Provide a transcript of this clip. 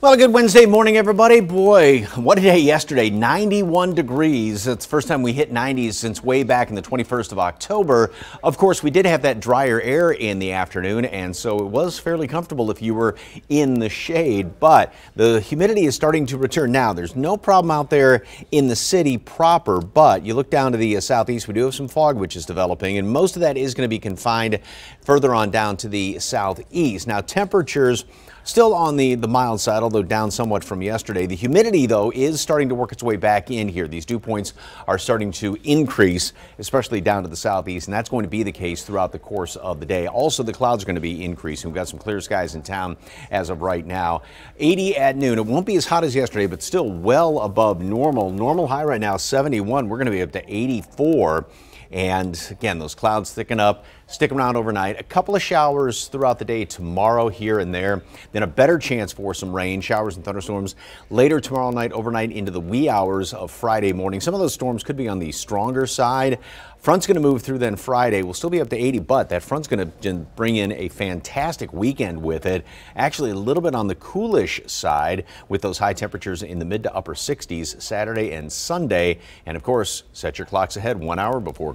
Well, a good Wednesday morning, everybody. Boy, what a day yesterday. 91 degrees. It's the first time we hit 90s since way back in the 21st of October. Of course, we did have that drier air in the afternoon, and so it was fairly comfortable if you were in the shade. But the humidity is starting to return now. There's no problem out there in the city proper, but you look down to the uh, southeast, we do have some fog which is developing, and most of that is going to be confined further on down to the southeast. Now, temperatures Still on the, the mild side, although down somewhat from yesterday. The humidity, though, is starting to work its way back in here. These dew points are starting to increase, especially down to the southeast, and that's going to be the case throughout the course of the day. Also, the clouds are going to be increasing. We've got some clear skies in town as of right now. 80 at noon. It won't be as hot as yesterday, but still well above normal. Normal high right now, 71. We're going to be up to 84. And again, those clouds thicken up, stick around overnight. A couple of showers throughout the day tomorrow here and there. Then a better chance for some rain, showers and thunderstorms later tomorrow night, overnight into the wee hours of Friday morning. Some of those storms could be on the stronger side. Front's going to move through then Friday. We'll still be up to 80, but that front's going to bring in a fantastic weekend with it. Actually, a little bit on the coolish side with those high temperatures in the mid to upper 60s Saturday and Sunday. And of course, set your clocks ahead one hour before